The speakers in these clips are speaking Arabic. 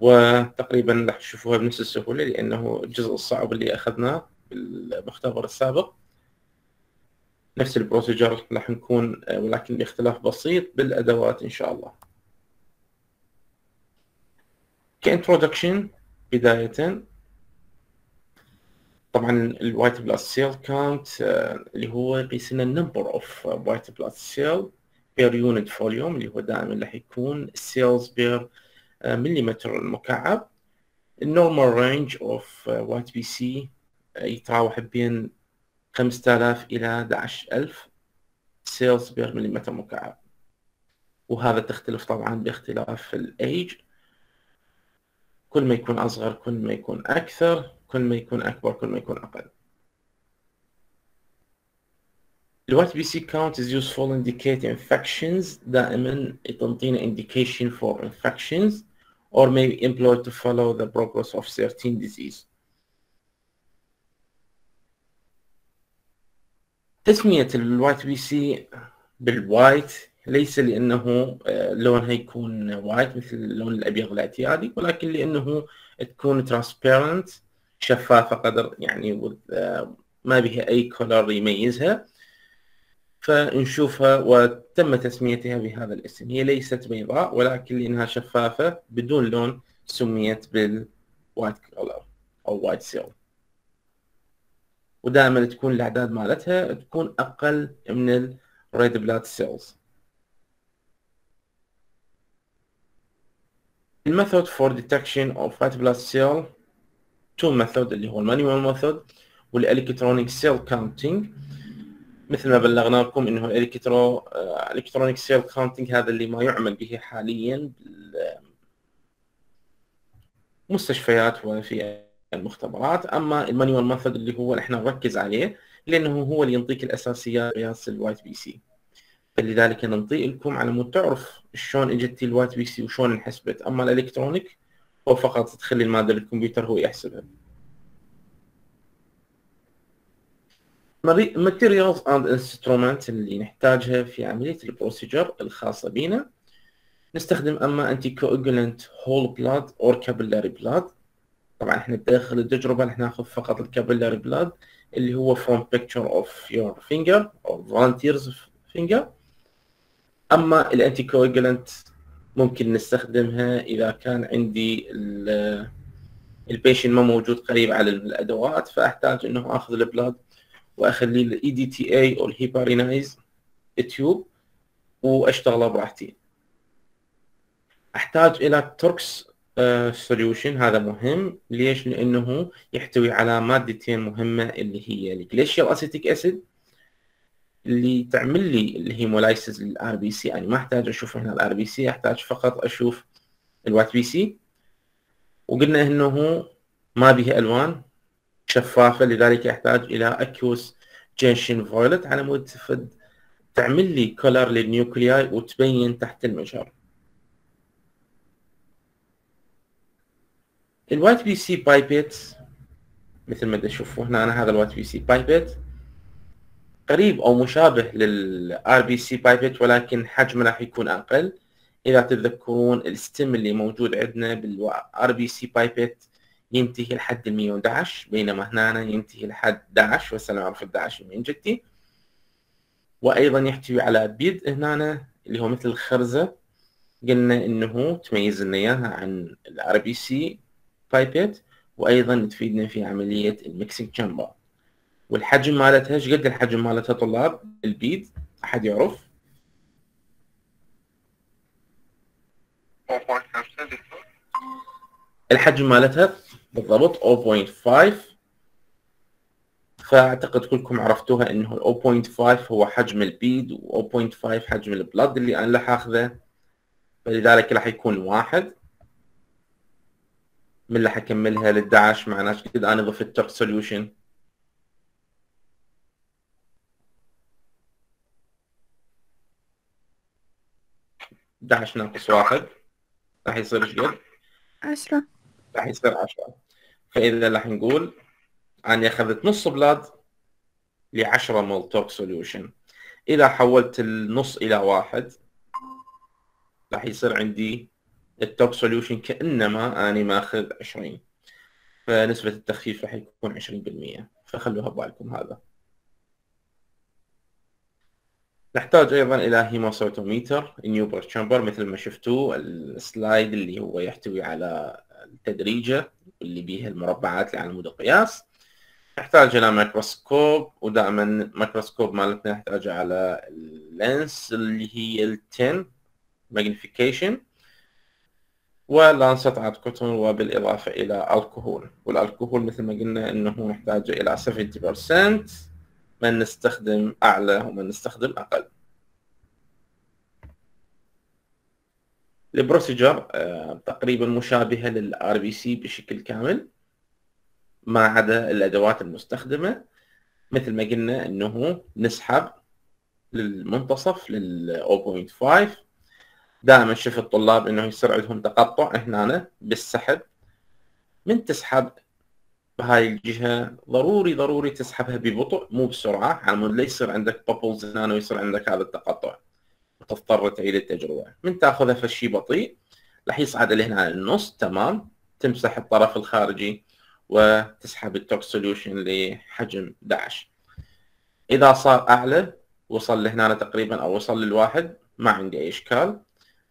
وتقريبا راح تشوفوها بنفس السهولة لأنه الجزء الصعب اللي أخذناه بالمختبر السابق. نفس ال procedure راح نكون ولكن باختلاف بسيط بالأدوات إن شاء الله. ك introduction بداية. طبعا ال white blood cell count اللي هو يقيس لنا ال number of white blood cell per unit volume اللي هو دائما راح يكون ال cells per مليمتر مكعب ال normal range of white BC يتراوح بين 5000 إلى 11000 cells per مليمتر مكعب. وهذا تختلف طبعا باختلاف الايج كل ما يكون أصغر كل ما يكون أكثر كل ما يكون أكبر كل ما يكون أقل. ال white BC count is useful in indicate infections. دائما تنطينا indication for infections. Or may be employed to follow the progress of certain disease. تسمية ال white BC بال white ليس لأنه لونها يكون white مثل اللون الأبيض الاعتيادي ولكن لأنه تكون transparent شفافة قدر يعني ما بها أي color يميزها. فنشوفها وتم تسميتها بهذا الاسم. هي ليست بيضاء ولكن لأنها شفافة بدون لون سميت بال white color أو white cell ودائما تكون الأعداد مالتها تكون أقل من ال red blood cells ال method for detection of white blood cell two method اللي هو ال manual method وال electronic cell counting مثل ما بلغناكم إنه ال electro electronic cell counting هذا اللي ما يعمل به حاليا بالمستشفيات وفي المختبرات. أما ال manual method اللي هو إحنا نركز عليه لأنه هو اللي ينطيك الأساسيات قياس ال white BC. فلذلك ننطي لكم على مود تعرف شلون إجت ال white BC وشلون انحسبت. أما ال electronic هو فقط تخلي المادة للكمبيوتر هو يحسبها. Materials and instruments اللي نحتاجها في عملية ال procedure الخاصة بنا نستخدم anticoagulant whole blood أو capillary blood طبعا إحنا داخل التجربة إحنا ناخذ فقط ال capillary blood اللي هو from puncture of your finger or volunteer's finger. أما ال anticoagulant ممكن نستخدمها إذا كان عندي ال patient ما موجود قريب على الأدوات فأحتاج إنه آخذ ال blood واخليه ال EDTA أو ال heparinized tube وأشتغله براحتي. أحتاج إلى Turk's solution هذا مهم. ليش؟ لأنه يحتوي على مادتين مهمة اللي هي ال glacial acetic acid اللي تعمل لي ال hemolysis لل RBC يعني ما أحتاج أشوف هنا ال RBC أحتاج فقط أشوف ال white BC وقلنا إنه ما به ألوان. شفافة لذلك يحتاج إلى aqueous gentian violet على مود تفد تعمل لي color لل nuclei وتبين تحت المجهر. ال white BC pipette مثل ما تشوفوا هنا أنا هذا ال white BC pipette قريب أو مشابه لل RBC pipette ولكن حجمه راح يكون أقل. إذا تتذكرون ال stem اللي موجود عندنا بال RBC pipette ينتهي لحد ال 111 بينما هنا ينتهي لحد 11 وهسه نعرف 11 من جتي وأيضا يحتوي على bead هنا اللي هو مثل الخرزة. قلنا إنه تميز لنا إياها عن ال RBC pipette وأيضا تفيدنا في عملية ال mixing chamber والحجم مالتها إيش قد الحجم مالتها طلاب؟ ال bead أحد يعرف؟ الحجم مالتها بالضبط 0.5 فأعتقد كلكم عرفتوها إنه 0.5 هو حجم ال bead و 0.5 حجم ال blood اللي أنا راح أخذه. فلذلك راح يكون واحد. من راح أكملها لل 11 معناته كذا أنا ضفت Turk solution داعش ناقص واحد. راح يصير إيش قد؟ عشرة. راح يصير 10 فإذا راح نقول اني أخذت نص blood ل 10 مول Turk solution. إذا حولت النص إلى واحد راح يصير عندي ال Turk solution كأنما اني ماخذ 20 فنسبة التخفيف راح يكون 20% فخلوها ببالكم هذا. نحتاج أيضا إلى hemocytometer Neubauer chamber مثل ما شفتوا ال slide اللي هو يحتوي على التدريجة اللي بيها المربعات اللي على مود القياس نحتاج إلى ميكروسكوب ودائما الميكروسكوب مالتنا نحتاج على ال lens اللي هي ال 10 magnification ولانسيت عاد cotton وبالإضافة إلى الكحول. والألكحول مثل ما قلنا إنه نحتاج إلى 70% من نستخدم أعلى ومن نستخدم أقل. ال procedure آه، تقريبا مشابهة لل RBC بشكل كامل ما عدا الأدوات المستخدمة. مثل ما قلنا إنه نسحب للمنتصف لل 0.5 دائما شوف الطلاب إنه يصير عندهم تقطع هنا بالسحب. من تسحب بهاي الجهة؟ ضروري ضروري تسحبها ببطء مو بسرعة. على مود لا يصير عندك بابلز هنا ويصير عندك هذا التقطع. وتضطر تعيد التجربة. من تاخذها في شيء بطيء راح يصعد لهنا النص تمام. تمسح الطرف الخارجي وتسحب ال Turk solution لحجم 11 إذا صار أعلى وصل لهنا تقريبا أو وصل للواحد ما عندي أي إشكال.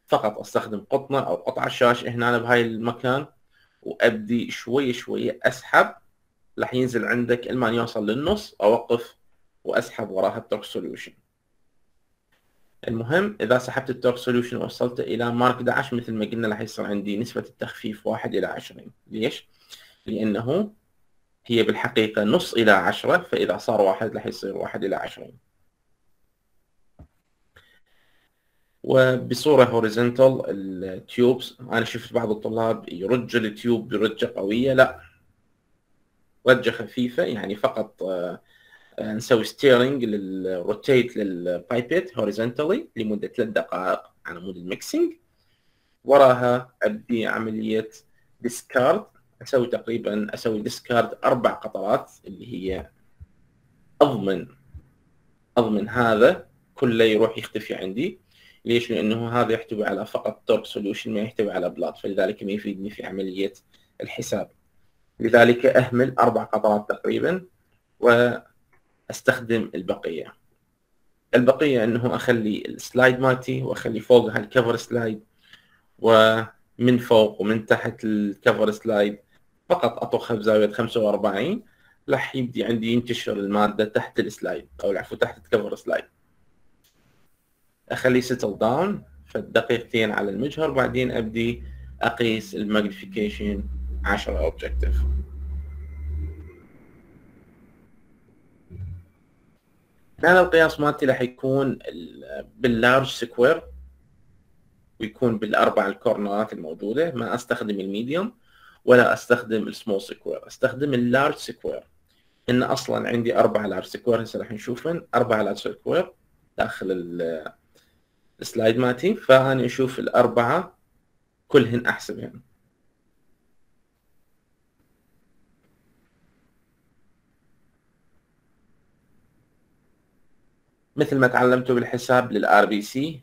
فقط أستخدم قطنة أو قطعة شاش هنا بهاي المكان وأبدي شوي شوي أسحب. راح ينزل عندك لما يوصل للنص أوقف وأسحب وراها ال Turk solution. المهم إذا سحبت ال Turk solution ووصلت إلى mark 11 مثل ما قلنا راح يصير عندي نسبة التخفيف 1 إلى 20 ليش؟ لأنه هي بالحقيقة نص إلى 10 فإذا صار واحد راح يصير 1 إلى 20 وبصورة horizontal ال tubes أنا شفت بعض الطلاب يرج ال tube برجة قوية لا. رجة خفيفة يعني فقط آه، نسوي stirring لل rotate لل pipette horizontally لمدة ثلاث دقائق. على مود ال mixing وراها أبدي عملية discard أسوي تقريبا أسوي discard أربع قطرات اللي هي أضمن أضمن هذا. كله يروح يختفي عندي. ليش؟ لأنه هذا يحتوي على فقط Turk solution ما يحتوي على blood فلذلك ما يفيدني في عملية الحساب. لذلك أهمل أربع قطرات تقريبا. واستخدم البقية. البقية إنه أخلي ال slide مالتي وأخلي فوقها ال cover slide ومن فوق ومن تحت ال cover slide فقط اطخها بزاوية 45 راح يبدي عندي ينتشر المادة تحت ال slide أو العفو تحت ال cover slide. اخليه settle down فدقيقتين على المجهر بعدين أبدي أقيس ال magnification 10 objective هذا القياس مالتي راح يكون بال large square ويكون بالأربع ال corner ات الموجودة. ما أستخدم ال medium ولا أستخدم ال small square أستخدم ال large square. إن أصلا عندي أربع large square هسه راح نشوفن أربع large square داخل ال slide مالتي فأنا أشوف الأربعة كلهن أحسبهن. مثل ما تعلمتوا بالحساب لل RBC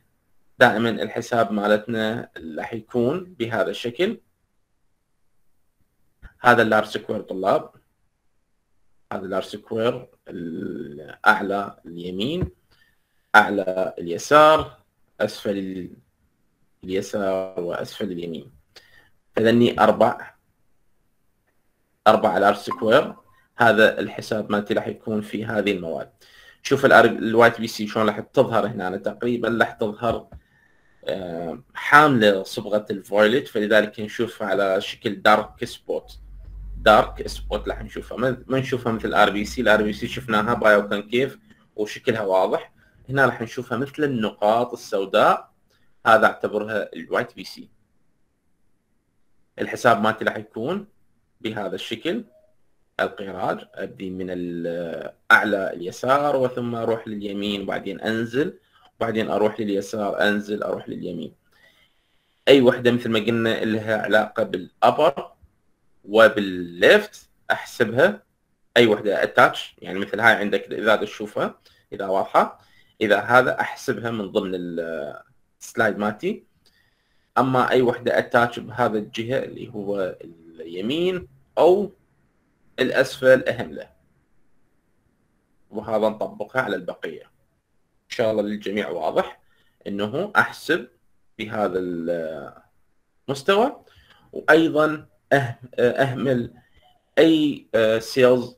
دائما الحساب مالتنا راح يكون بهذا الشكل. هذا ال large square طلاب. هذا ال large square الأعلى اليمين أعلى اليسار أسفل اليسار وأسفل اليمين. فذني أربع أربع ال large square هذا الحساب مالتي راح يكون في هذه المواد. شوف ال white BC شلون راح تظهر هنا. تقريبا راح تظهر حاملة صبغة ال violet فلذلك نشوف على شكل dark spot dark spot راح نشوفها. ما نشوفها مثل RBC ال RBC شفناها biconcave وشكلها واضح. هنا راح نشوفها مثل النقاط السوداء. هذا أعتبرها ال WBC الحساب مالتي راح يكون بهذا الشكل. القراءة أبدي من الاعلى اليسار وثم أروح لليمين وبعدين أنزل وبعدين أروح لليسار أنزل أروح لليمين. أي وحدة مثل ما قلنا لها علاقة بالأبر وبال left أحسبها أي وحدة attach يعني مثل هاي عندك إذا تشوفها إذا واضحة. إذا هذا أحسبها من ضمن ال slide مالتي. أما أي وحدة attach بهذا الجهة اللي هو اليمين أو الأسفل أهمله. وهذا نطبقها على البقية. إن شاء الله للجميع واضح إنه أحسب بهذا المستوى. وأيضا أهمل أي cells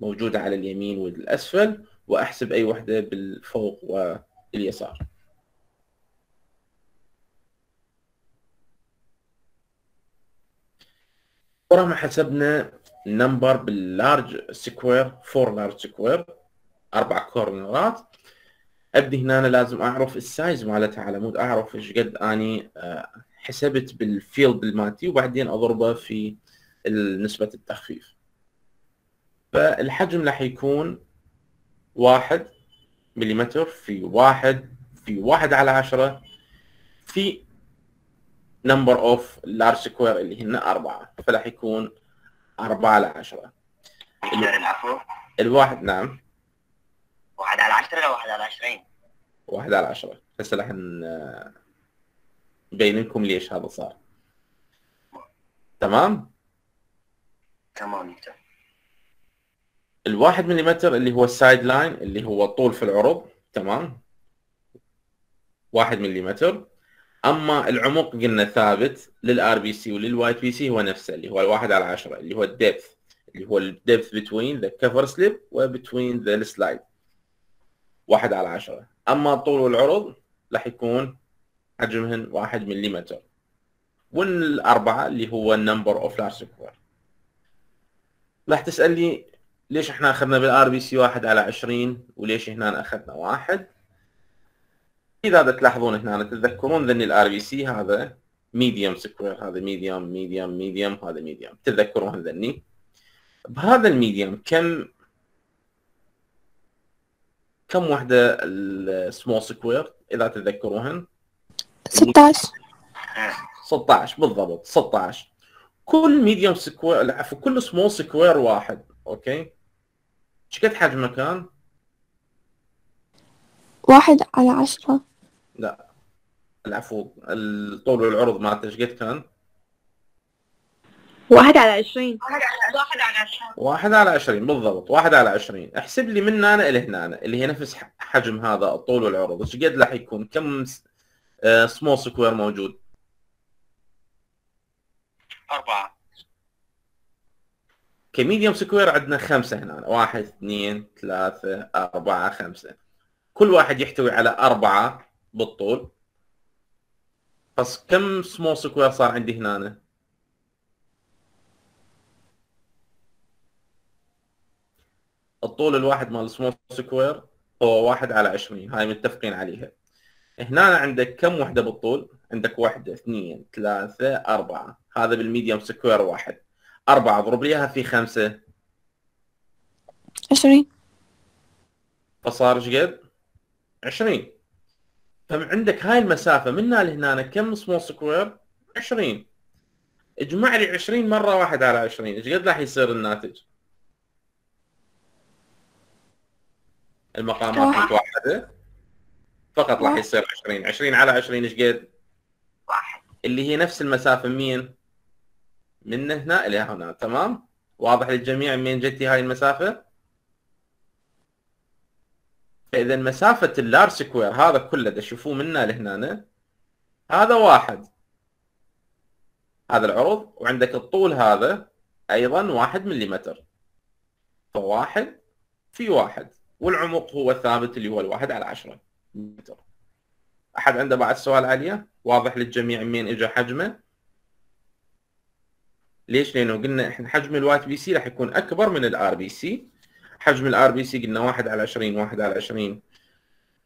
موجودة على اليمين والأسفل وأحسب أي وحدة بالفوق واليسار. ورغم حسبنا number بال large square four large square أربع كورنرات أبدي هنا أنا لازم أعرف ال size مالتها على مود أعرف إيش قد أني آه، حسبت بال field المالتي وبعدين أضربه في نسبة التخفيف. فالحجم راح يكون واحد مليمتر في واحد في واحد على عشرة في number of large square اللي هن أربعة. فراح يكون أربعة على عشرة. العفو الواحد نعم. واحد على عشرة ولا واحد على عشرين. واحد على عشرة. هسه راح نبين لكم ليش هذا صار. تمام؟ تمام الواحد مليمتر اللي هو ال side line اللي هو الطول في العرض تمام؟ واحد مليمتر. أما العمق قلنا ثابت لل RBC ولل WBC هو نفسه اللي هو الواحد على عشرة اللي هو ال depth اللي هو ال depth between the cover slip و between the slide واحد على عشرة. أما الطول والعرض راح يكون حجمهن واحد مليمتر والأربعة اللي هو ال number of large square راح تسألني ليش إحنا أخذنا بال RBC واحد على 20 وليش هنا أخذنا واحد؟ إذا تلاحظون هنا تتذكرون ذن ال RBC هذا medium square هذا medium medium medium هذا medium تتذكرون ذني؟ بهذا ال medium كم كم وحدة ال small square إذا تتذكروهن 16 16 بالضبط 16 كل medium square عفوا كل small square واحد okay؟ إيش قد حجمه كان؟ واحد على عشرة. لا. العفو. الطول والعرض مالته إيش قد كان؟ واحد على عشرين. واحد على عشرين. واحد على عشرين بالضبط. واحد على عشرين. احسب لي من هنا إلى هنا اللي هي نفس حجم هذا الطول والعرض. إيش قد راح يكون؟ كم small square موجود؟ أربعة. كم medium square عندنا خمسة هنا. واحد اثنين ثلاثة أربعة خمسة. كل واحد يحتوي على أربعة. بالطول بس كم small square صار عندي هنا؟ الطول الواحد مال small square هو واحد على عشرين. هاي متفقين عليها. هنا عندك كم وحدة بالطول عندك واحدة اثنين ثلاثة أربعة. هذا بال medium square واحد. أربعة اضرب لي إياها في خمسة. عشرين. فصار إيش قد؟ 20 فعندك هاي المسافة من هنا لهنا كم small square؟ 20 اجمع لي 20 مرة واحد على 20 إيش قد راح يصير الناتج؟ المقامات متوحدة فقط راح يصير 20 20 على 20 إيش قد؟ واحد اللي هي نفس المسافة مين؟ من هنا إلى هنا تمام؟ واضح للجميع منين جتي هاي المسافة؟ فإذا مسافة ال large square هذا كله تشوفوه منا لهنا هذا واحد. هذا العرض وعندك الطول هذا أيضا واحد مليمتر. فواحد في واحد والعمق هو الثابت اللي هو الواحد على عشرة متر أحد عنده بعد سؤال عليه؟ واضح للجميع منين إجا حجمه؟ ليش؟ لأنه قلنا إحنا حجم ال WBC راح يكون أكبر من ال RBC حجم ال RBC قلنا 1 على 20 1 على 20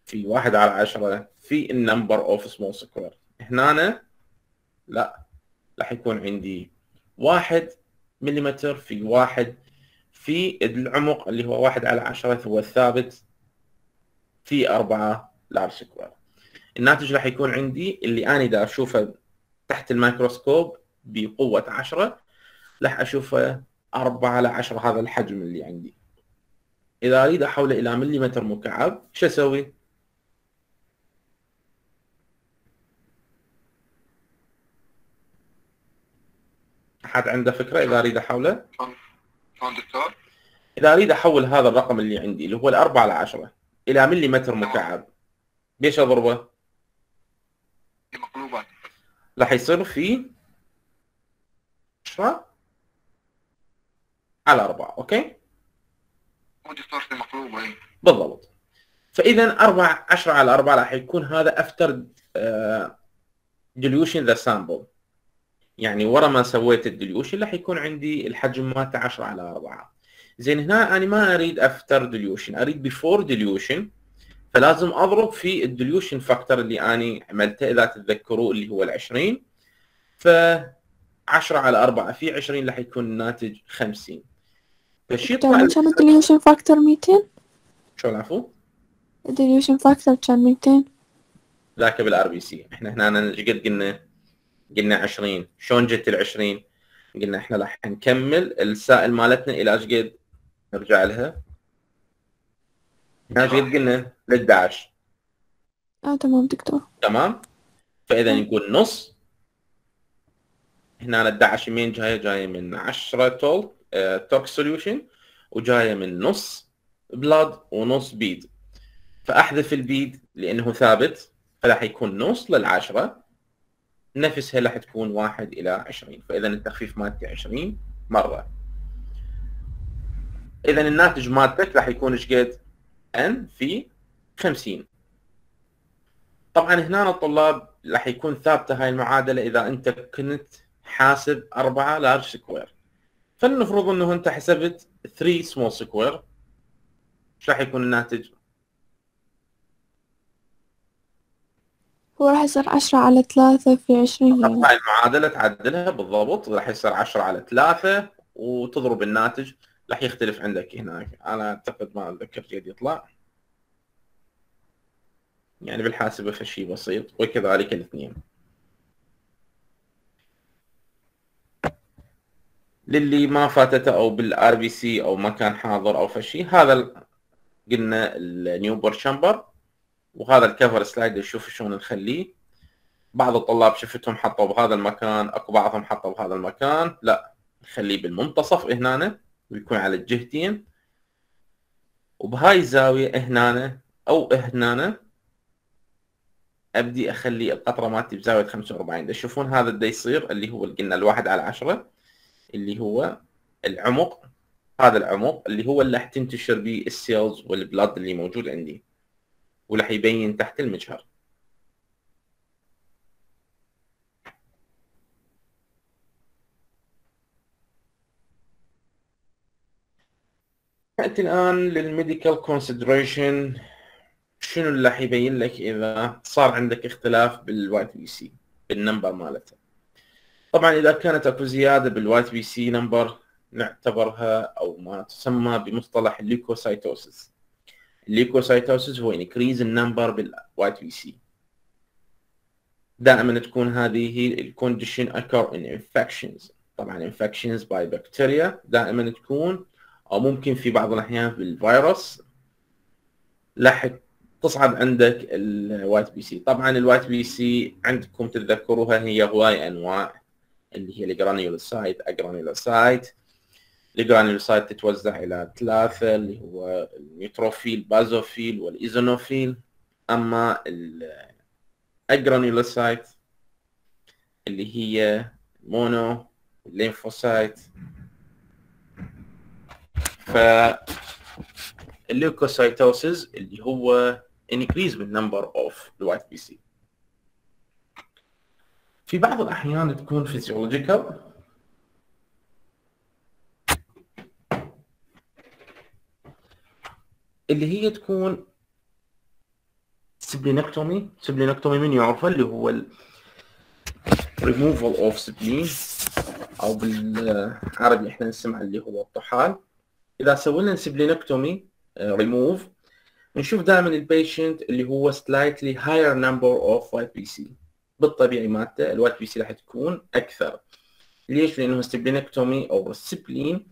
في 1 على 10 في ال number of small square هنا لا راح يكون عندي 1 ملم في 1 في العمق اللي هو 1 على 10 هو الثابت في 4 large square الناتج راح يكون عندي اللي أنا دا أشوفه تحت الميكروسكوب بقوة 10 راح أشوفه 4 على 10 هذا الحجم اللي عندي. إذا أريد احوله إلى مليمتر مكعب شو أسوي؟ أحد عنده فكرة إذا أريد احوله شلون دكتور؟ إذا أريد أحول هذا الرقم اللي عندي اللي هو الأربعة على 10 إلى ملي متر مكعب ليش أضربه؟ في مقلوبات راح يصير في 10 على 4 أوكي؟ في مقلوبة اي بالضبط. فإذا 4 10 على 4 راح يكون هذا after dilution the sample يعني ورا ما سويت ال dilution راح يكون عندي الحجم مالته 10 على 4 زين هنا أنا ما أريد after dilution أريد before dilution فلازم أضرب في ال dilution factor اللي اني عملته إذا تتذكروا اللي هو ال 20 ف 10 على 4 في 20 راح يكون الناتج 50 فشي يطلع كان ال dilution factor 200 شو العفو؟ ال dilution factor كان 200 ذاك بال RBC. إحنا هنا إيش قد قلنا؟ قلنا 20 شلون جت ال 20 قلنا إحنا راح نكمل السائل مالتنا إلى إيش قد؟ نرجع لها. هنا إيش قد قلنا؟ ل 11 آه تمام دكتور. تمام؟ فإذا نقول نص. هنا ال 11 من جاية جاية من 10 تول آه، توك سوليوشن وجاية من نص بلاد ونص بيد فأحذف البيد لأنه ثابت فراح يكون نص للعشرة. نفسها راح تكون واحد إلى 20 فاذا التخفيف مالتي 20 مرة. اذا الناتج مالتك راح يكون إيش قد؟ ان في 50 طبعا هنا الطلاب راح يكون ثابتة هاي المعادلة إذا أنت كنت حاسب 4 large square فلنفرض إنه أنت حسبت 3 small square إيش راح يكون الناتج؟ هو راح يصير عشرة على ثلاثة في عشرين يعني. هاي المعادلة تعدلها بالضبط راح يصير 10 على 3 وتضرب الناتج. راح يختلف عندك هناك. أنا أعتقد ما أتذكر جيد يطلع. يعني بالحاسبة فشي بسيط وكذلك الاثنين. للي ما فاتته أو بالار بي سي أو ما كان حاضر أو فشي هذا قلنا النيوبر شامبر وهذا الكفر سلايد نشوف شلون نخليه. بعض الطلاب شفتهم حطوا بهذا المكان أكو بعضهم حطوا بهذا المكان لا نخليه بالمنتصف هنا ويكون على الجهتين. وبهاي الزاوية هنا أو هنا أبدي أخلي القطرة مالتي بزاوية 45 تشوفون هذا دا يصير اللي هو اللي قلنا الواحد على عشرة. اللي هو العمق هذا العمق اللي هو اللي راح تنتشر به ال cells وال blood اللي موجود عندي وراح يبين تحت المجهر. نأتي الآن لل medical consideration شنو اللي راح يبين لك إذا صار عندك اختلاف بال white BC بال number مالته؟ طبعا إذا كانت أكو زيادة بال white BC number نعتبرها أو ما تسمى بمصطلح ال leukocytosis ال leukocytosis هو increase ال number بال white BC. دائما تكون هذه ال condition occur in infections. طبعا infections by bacteria دائما تكون أو ممكن في بعض الأحيان بالفيروس. راح تصعد عندك ال white BC. طبعا ال white BC عندكم تتذكروها هي هواي أنواع. اللي هي ال granulocyte agranulocyte ال granulocyte تتوزع إلى ثلاثة اللي هو ال neutrophil basophil وال eosinophil. أما ال agranulocyte اللي هي mono ال lymphocyte ف ال leukocytosis اللي هو increase بال number of ال white BC في بعض الأحيان تكون physiological اللي هي تكون splenectomy. splenectomy من يعرفه اللي هو ال removal of spleen أو بالعربي إحنا نسمع اللي هو الطحال. إذا سوينا سبلينكتومي ريموف نشوف دائما ال patient اللي هو slightly higher number of white BC بالطبيعي مالته ال white BC راح تكون أكثر. ليش؟ لأنه ال splenectomy أو ال spleen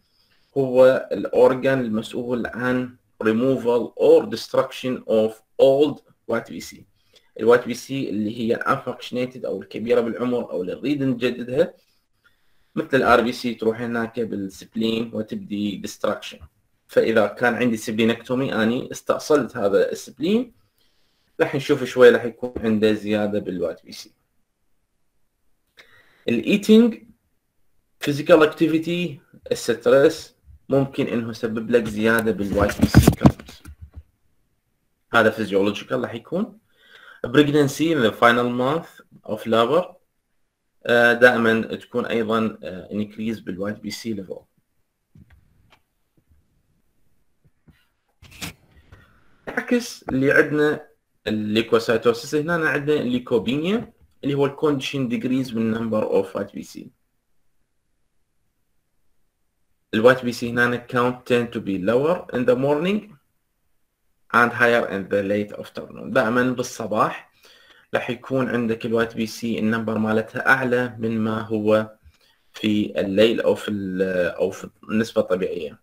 هو ال organ المسؤول عن removal or destruction of old white BC ال white BC اللي هي unfunctionated أو الكبيرة بالعمر أو اللي نريد نجددها مثل ال RBC تروح هناك بال spleen وتبدي destruction فإذا كان عندي splenectomy أني استأصلت هذا ال spleen راح نشوف شوي راح يكون عنده زيادة بال white BC ال eating physical activity ال stress ممكن إنه يسبب لك زيادة بال white BC count هذا physiological راح يكون. in the final month of labor آه، دائما تكون أيضا increase بال white BC level عكس اللي عندنا ال leukocytosis هنا عندنا ال leukopenia اللي هو ال condition decrease من number of white BC ال white BC هنا count tend to be lower in the morning and higher in the late afternoon. دائما بالصباح راح يكون عندك ال white BC ال number مالتها أعلى من ما هو في الليل أو في أو في النسبة الطبيعية.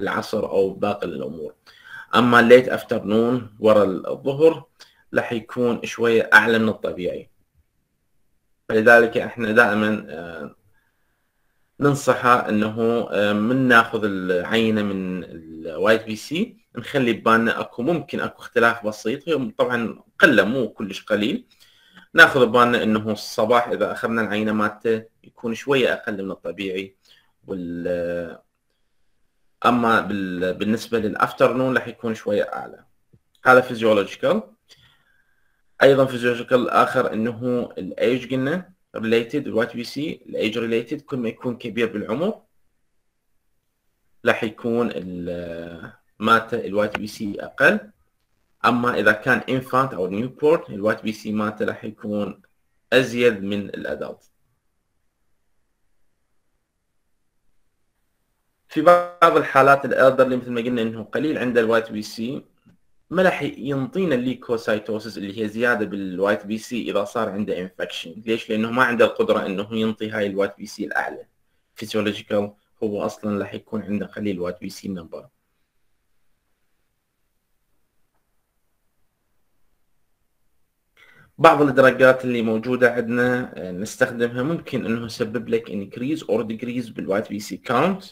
العصر أو باقي الأمور. أما ال late afternoon ورا الظهر راح يكون شوية أعلى من الطبيعي. فلذلك إحنا دائما آه، ننصحه إنه آه، من ناخذ العينة من ال white BC نخلي ببالنا أكو ممكن أكو اختلاف بسيط طبعا قلة مو كلش قليل. ناخذ ببالنا إنه الصباح إذا أخذنا العينة مالته يكون شوية أقل من الطبيعي وال أما بالنسبة لل afternoon راح يكون شوية أعلى. هذا physiological أيضا physiological اخر إنه ال age قلنا related ال white BC ال age related كل ما يكون كبير بالعمر راح يكون مالته الواي بي سي أقل. أما إذا كان infant أو newborn ال white BC مالته راح يكون أزيد من ال adult في بعض الحالات ال elderly مثل ما قلنا إنه قليل عنده ال white BC ما راح ينطينا ال leukocytosis اللي هي زيادة بال white BC إذا صار عنده infection ليش؟ لأنه ما عنده القدرة إنه ينطي هاي ال white BC الأعلى. physiological هو أصلا راح يكون عنده قليل white BC number بعض ال drugs اللي موجودة عندنا آه، نستخدمها ممكن إنه يسبب لك increase or decrease بال white BC count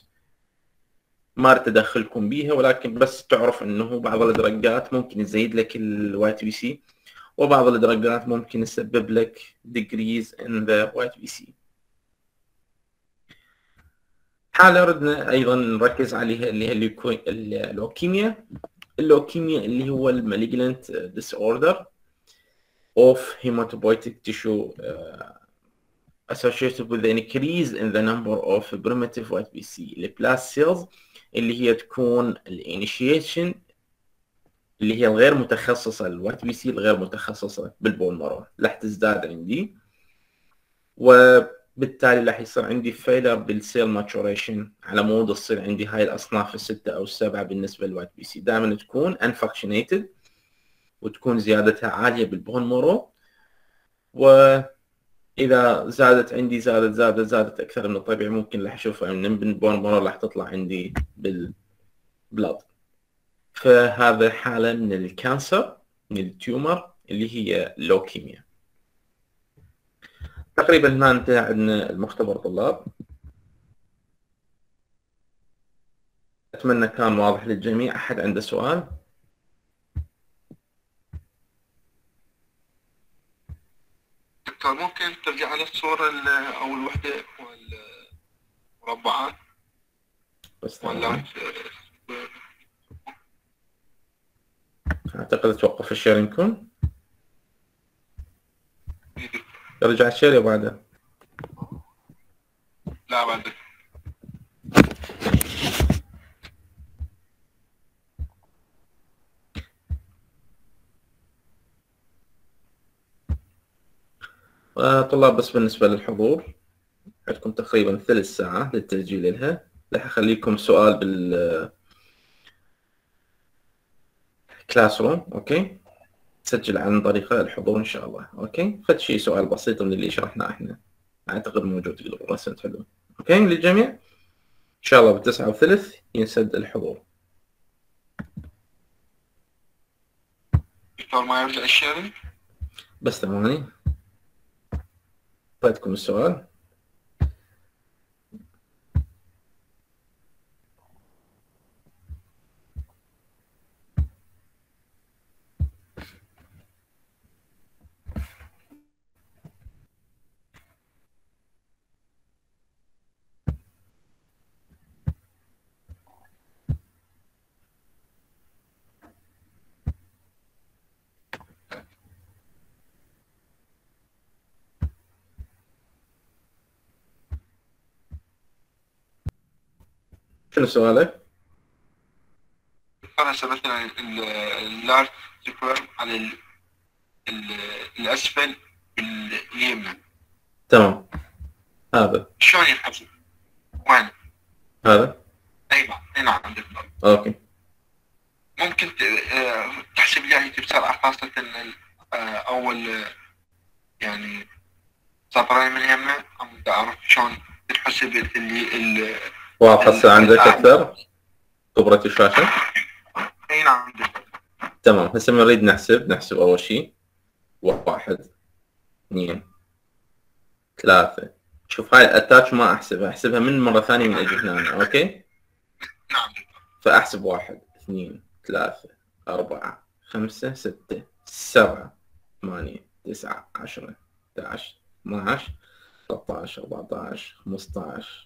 ما ادخلكم بيها ولكن بس تعرف إنه بعض ال drugs ممكن يزيد لك ال white BC وبعض ال drugs ممكن يسبب لك decrease in the white BC حالة ردنا أيضا نركز عليها اللي هي اللوكيميا اللوكيميا اللي هو ال malignant disorder of hematopoietic tissue uh, associated with the increase in the number of primitive white BC ال blast cells اللي هي تكون الإنيشيشن اللي هي الغير متخصصة ال white BC الغير متخصصة بال bone marrow راح تزداد عندي. وبالتالي راح يصير عندي failure بال cell maturation على مود تصير عندي هاي الأصناف الستة أو السبعة بالنسبة لل white BC. دائما تكون انفكشنيتد وتكون زيادتها عالية بال bone marrow و إذا زادت عندي زادت زادت زادت أكثر من الطبيعي ممكن راح أشوفها. من bone راح تطلع عندي بال blood فهذا حالة من ال cancer من ال tumor اللي هي لوكيميا. تقريبا هنا انتهى عندنا المختبر طلاب. أتمنى كان واضح للجميع. أحد عنده سؤال؟ دكتور ممكن ترجع على الصورة أو الوحدة والمربعات بس ولا أعتقد توقف الشير يمكن. يرجع الشير يا بعده لا بعد. طلاب بس بالنسبة للحضور عندكم تقريبا ثلث ساعة للتسجيل لها. راح أخليكم سؤال بال classroom okay؟ سجل عن طريق الحضور إن شاء الله okay؟ فد شيء سؤال بسيط من اللي شرحناه إحنا. أعتقد موجود في الرسم حلو okay؟ للجميع. إن شاء الله بالتسعة وثلث ينسد الحضور. دكتور ما يرجع الشيرنج بس ثواني. pas de console شنو سؤالك؟ هسه مثلا ال- ال large square على ال- ال- الأسفل ال- اليمنى تمام. هذا. شلون ينحسب؟ وين؟ هذا. أي نعم دكتور okay. ممكن آه، تحسب لي هيك بسرعة خاصة آه، أول يعني سطرين من يمه أعرف شلون تحسب اللي هسه عندك أكثر كبرة الشاشة. اي نعم تمام هسه نريد نحسب. نحسب أول شيء. واحد اثنين ثلاثة. شوف هاي الأتاتش ما أحسبها. أحسبها من مرة ثانية من أجي هنا أوكي؟ نعم. فأحسب واحد اثنين ثلاثة أربعة خمسة ستة سبعة ثمانية تسعة عشرة 11 12 13 14 15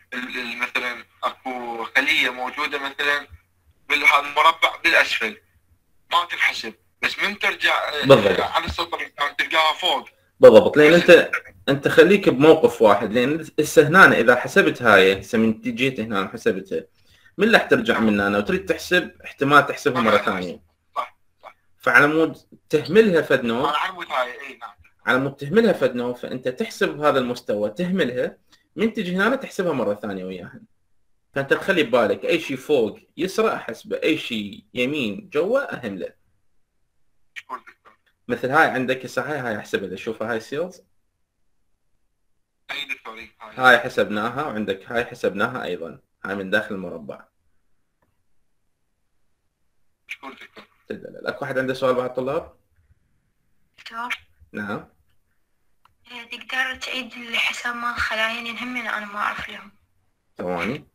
مثلا أكو خلية موجودة مثلا بهذا المربع بالأسفل. ما تنحسب. بس من ترجع آه، بالضبط. على السطر تلقاها فوق. بالضبط. لأن انت أنت خليك بموقف واحد. لأن هسه هنا إذا حسبت هاي هسه من جيت هنا وحسبتها من راح ترجع من هنا وتريد تحسب احتمال تحسبها مرة ثانية. صح صح. فعلى مود تهملها فد نوع. على مود هاي إي نعم. على مود تهملها فد نوع فأنت تحسب بهذا المستوى تهملها من تجي هنا تحسبها مرة ثانية وياها. فأنت تخلي ببالك أي شيء فوق يسرى احسبه أي شيء يمين جوا اهمله مشكور دكتور؟ مثل هاي عندك هسه هاي هاي أحسبها إذا تشوفها هاي cells أي دكتور؟ هاي. هاي حسبناها وعندك هاي حسبناها أيضا. هاي من داخل المربع. مشكور دكتور؟ أكو واحد عنده سؤال بعد الطلاب؟ دكتور نعم. تقدر تعيد الحساب مال خلايا هم أنا ما أعرف لهم. ثواني.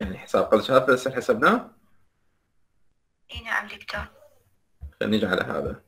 يعني حساب قدش هذا هسه حسبناه؟ إي نعم دكتور. خلينا نجي على هذا.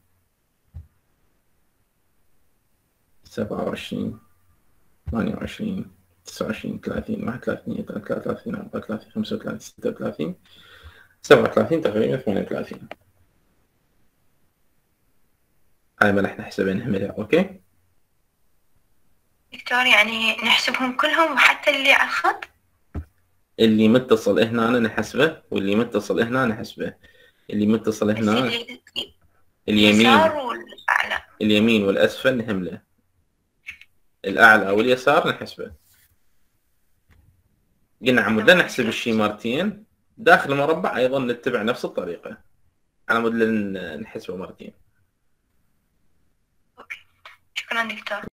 18 19 20 21 22 23 24 25 26 27 28 29 30 31 33 34 35 36 37 تقريبا 38 هاي ما راح نحسبها نهملها أوكي؟ دكتور يعني نحسبهم كلهم وحتى اللي على الخط؟ اللي متصل هنا نحسبه واللي متصل هنا نحسبه. اللي متصل هنا اليمين. اليمين والأسفل نهمله الأعلى واليسار نحسبه قلنا عمود لا نحسب الشيء مرتين. داخل المربع أيضا نتبع نفس الطريقة. على مود نحسبه مرتين. شكرا دكتور.